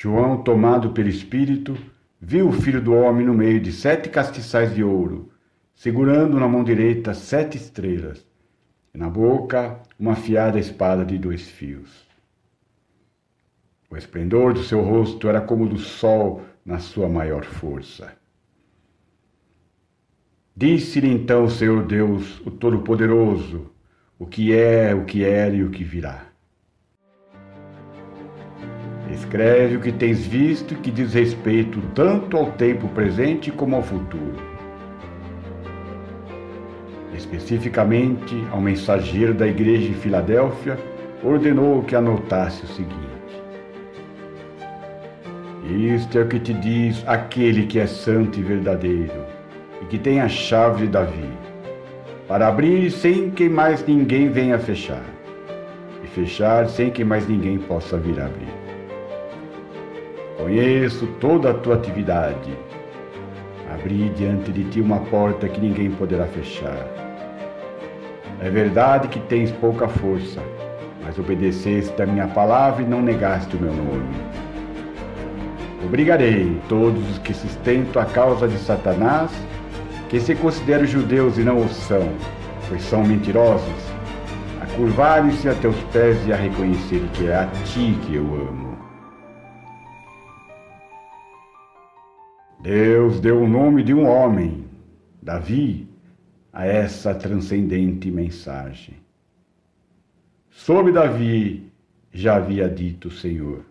João, tomado pelo Espírito, viu o filho do homem no meio de sete castiçais de ouro, segurando na mão direita sete estrelas, e na boca uma afiada espada de dois fios. O esplendor do seu rosto era como o do sol na sua maior força. Disse-lhe então o Senhor Deus, o Todo-Poderoso, o que é, o que era e o que virá. Escreve o que tens visto que diz respeito tanto ao tempo presente como ao futuro. Especificamente ao mensageiro da igreja em Filadélfia, ordenou que anotasse o seguinte: Isto é o que te diz aquele que é santo e verdadeiro, e que tem a chave de Davi, para abrir sem que mais ninguém venha fechar, e fechar sem que mais ninguém possa vir abrir. Conheço toda a tua atividade. Abri diante de ti uma porta que ninguém poderá fechar. É verdade que tens pouca força, mas obedeceste a minha palavra e não negaste o meu nome. Obrigarei todos os que sustentam a causa de Satanás, que se consideram judeus e não o são, pois são mentirosos, a curvarem-se a teus pés e a reconhecerem que é a ti que eu amo. Deus deu o nome de um homem, Davi, a essa transcendente mensagem. Sobre Davi já havia dito o Senhor.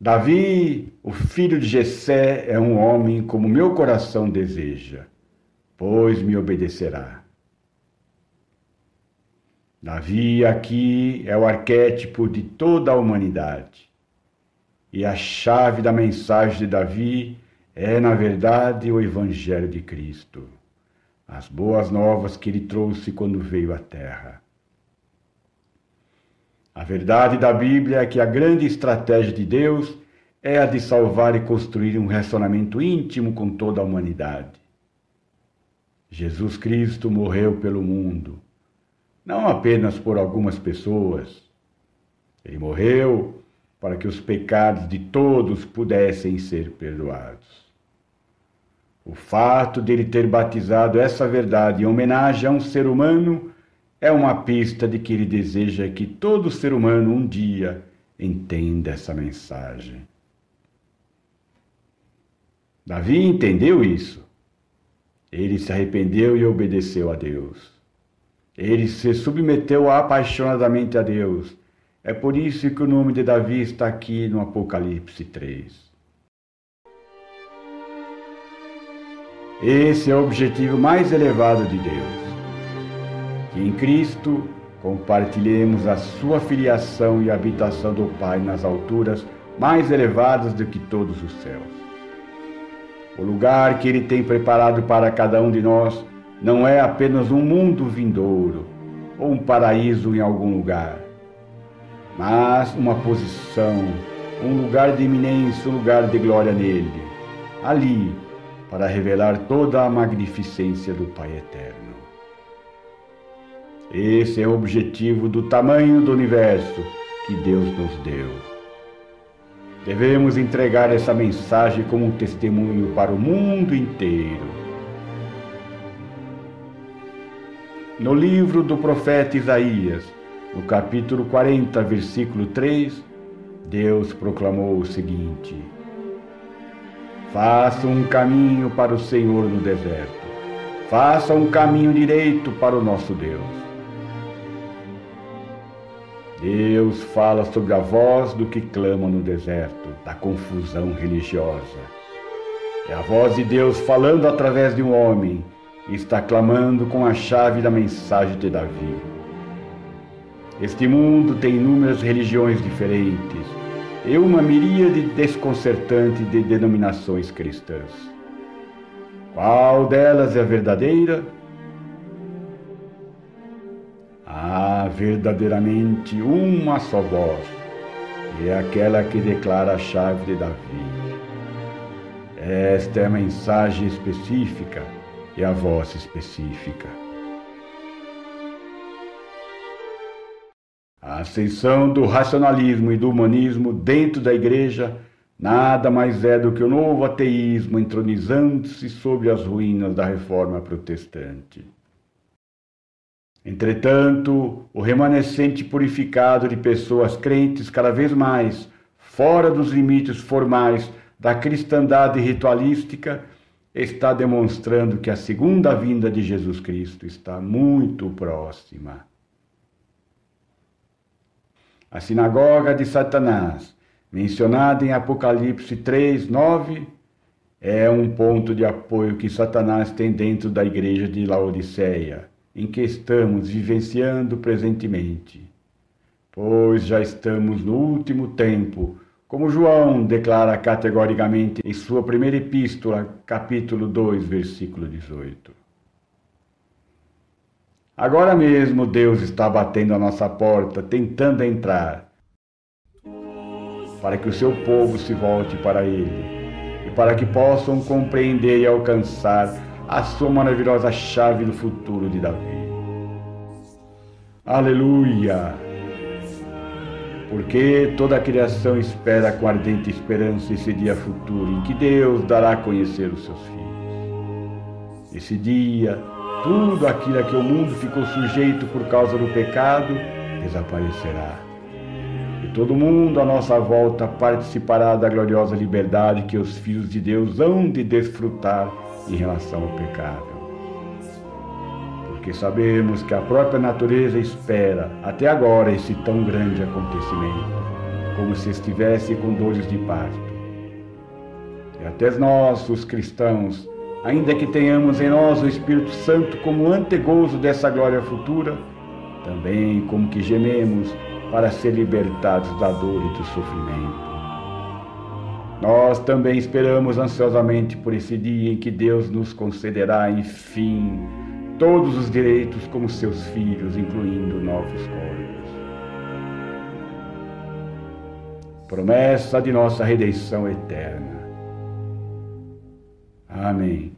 Davi, o filho de Jessé, é um homem como meu coração deseja, pois me obedecerá. Davi aqui é o arquétipo de toda a humanidade. E a chave da mensagem de Davi é, na verdade, o Evangelho de Cristo, as boas novas que ele trouxe quando veio à Terra. A verdade da Bíblia é que a grande estratégia de Deus é a de salvar e construir um relacionamento íntimo com toda a humanidade. Jesus Cristo morreu pelo mundo, não apenas por algumas pessoas. Ele morreu para que os pecados de todos pudessem ser perdoados. O fato de ele ter batizado essa verdade em homenagem a um ser humano é uma pista de que ele deseja que todo ser humano um dia entenda essa mensagem. Davi entendeu isso. Ele se arrependeu e obedeceu a Deus. Ele se submeteu apaixonadamente a Deus é por isso que o nome de Davi está aqui no Apocalipse 3. Esse é o objetivo mais elevado de Deus. Que em Cristo compartilhemos a sua filiação e habitação do Pai nas alturas mais elevadas do que todos os céus. O lugar que Ele tem preparado para cada um de nós não é apenas um mundo vindouro ou um paraíso em algum lugar mas uma posição, um lugar de eminência, um lugar de glória nele, ali, para revelar toda a magnificência do Pai Eterno. Esse é o objetivo do tamanho do universo que Deus nos deu. Devemos entregar essa mensagem como um testemunho para o mundo inteiro. No livro do profeta Isaías, no capítulo 40, versículo 3, Deus proclamou o seguinte: Faça um caminho para o Senhor no deserto, faça um caminho direito para o nosso Deus. Deus fala sobre a voz do que clama no deserto, da confusão religiosa. É a voz de Deus falando através de um homem e está clamando com a chave da mensagem de Davi. Este mundo tem inúmeras religiões diferentes e uma miríade desconcertante de denominações cristãs. Qual delas é a verdadeira? Há verdadeiramente uma só voz, e é aquela que declara a chave de Davi. Esta é a mensagem específica e a voz específica. A ascensão do racionalismo e do humanismo dentro da igreja nada mais é do que o novo ateísmo entronizando-se sobre as ruínas da reforma protestante. Entretanto, o remanescente purificado de pessoas crentes cada vez mais fora dos limites formais da cristandade ritualística está demonstrando que a segunda vinda de Jesus Cristo está muito próxima. A sinagoga de Satanás, mencionada em Apocalipse 3, 9, é um ponto de apoio que Satanás tem dentro da igreja de Laodiceia, em que estamos vivenciando presentemente. Pois já estamos no último tempo, como João declara categoricamente em sua primeira epístola, capítulo 2, versículo 18. Agora mesmo Deus está batendo a nossa porta, tentando entrar, para que o seu povo se volte para Ele e para que possam compreender e alcançar a sua maravilhosa chave do futuro de Davi. Aleluia! porque toda a criação espera com ardente esperança esse dia futuro em que Deus dará a conhecer os seus filhos. Esse dia, tudo aquilo a que o mundo ficou sujeito por causa do pecado desaparecerá. E todo mundo à nossa volta participará da gloriosa liberdade que os filhos de Deus hão de desfrutar em relação ao pecado porque sabemos que a própria natureza espera até agora esse tão grande acontecimento, como se estivesse com dores de parto. E até nós, os cristãos, ainda que tenhamos em nós o Espírito Santo como antegozo dessa glória futura, também como que gememos para ser libertados da dor e do sofrimento. Nós também esperamos ansiosamente por esse dia em que Deus nos concederá, enfim, todos os direitos como seus filhos, incluindo novos corpos. Promessa de nossa redenção eterna. Amém.